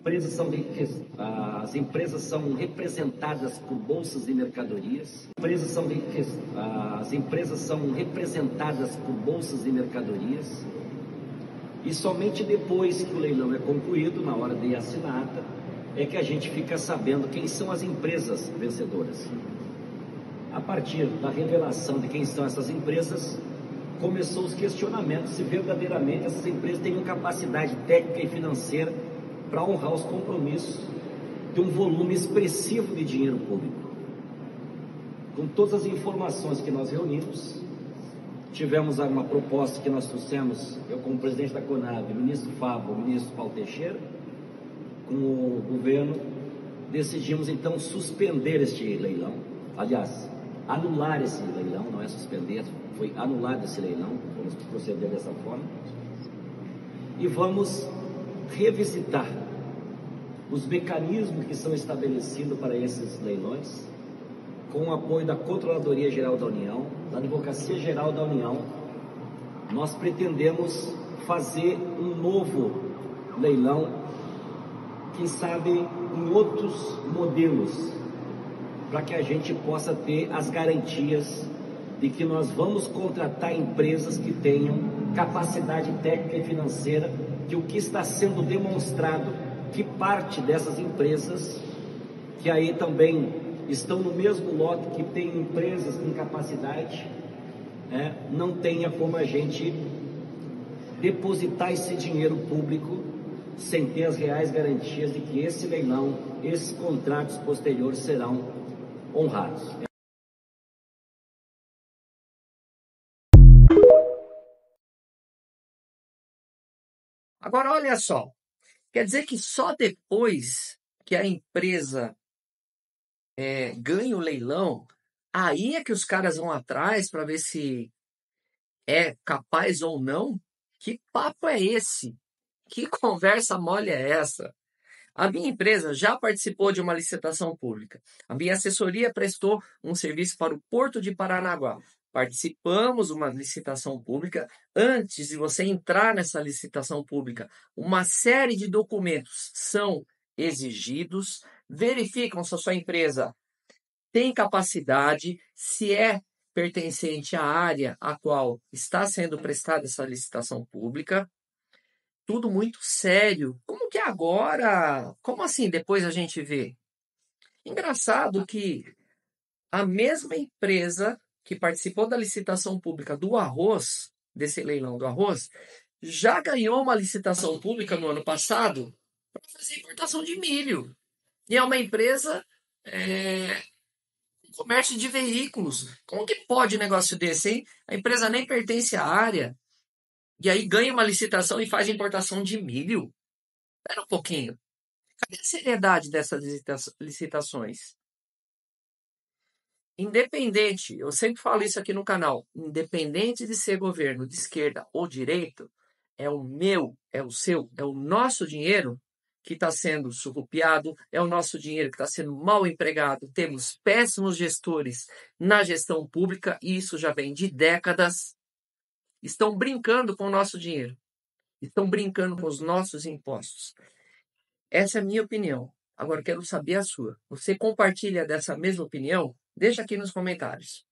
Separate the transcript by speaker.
Speaker 1: Empresas são, as empresas são representadas por bolsas de mercadorias. Empresas são, as empresas são representadas por bolsas de mercadorias. E somente depois que o leilão é concluído, na hora de assinata, é que a gente fica sabendo quem são as empresas vencedoras. A partir da revelação de quem são essas empresas, começou os questionamentos se verdadeiramente essas empresas têm capacidade técnica e financeira para honrar os compromissos de um volume expressivo de dinheiro público. Com todas as informações que nós reunimos, tivemos uma proposta que nós trouxemos, eu como presidente da CONAB, o ministro Fábio, o ministro Paulo Teixeira, com o governo, decidimos então suspender este leilão, aliás, anular esse leilão, não é suspender, foi anulado esse leilão, vamos proceder dessa forma, e vamos revisitar os mecanismos que são estabelecidos para esses leilões, com o apoio da Controladoria Geral da União, da Advocacia Geral da União, nós pretendemos fazer um novo leilão, quem sabe em outros modelos, para que a gente possa ter as garantias de que nós vamos contratar empresas que tenham capacidade técnica e financeira, que o que está sendo demonstrado que parte dessas empresas, que aí também estão no mesmo lote que tem empresas com capacidade, né, não tenha como a gente depositar esse dinheiro público sem ter as reais garantias de que esse leilão, esses contratos posteriores serão honrados.
Speaker 2: Agora, olha só, quer dizer que só depois que a empresa é, ganha o leilão, aí é que os caras vão atrás para ver se é capaz ou não? Que papo é esse? Que conversa mole é essa? A minha empresa já participou de uma licitação pública. A minha assessoria prestou um serviço para o Porto de Paranaguá. Participamos uma licitação pública. Antes de você entrar nessa licitação pública, uma série de documentos são exigidos. Verificam se a sua empresa tem capacidade, se é pertencente à área a qual está sendo prestada essa licitação pública. Tudo muito sério. Como que agora? Como assim depois a gente vê? Engraçado que a mesma empresa que participou da licitação pública do arroz, desse leilão do arroz, já ganhou uma licitação pública no ano passado para fazer importação de milho. E é uma empresa é, comércio de veículos. Como que pode um negócio desse, hein? A empresa nem pertence à área. E aí ganha uma licitação e faz importação de milho. Espera um pouquinho. Cadê a seriedade dessas licitações? Independente, eu sempre falo isso aqui no canal, independente de ser governo de esquerda ou direito, é o meu, é o seu, é o nosso dinheiro que está sendo surrupiado, é o nosso dinheiro que está sendo mal empregado. Temos péssimos gestores na gestão pública e isso já vem de décadas. Estão brincando com o nosso dinheiro, estão brincando com os nossos impostos. Essa é a minha opinião. Agora quero saber a sua. Você compartilha dessa mesma opinião? Deixa aqui nos comentários.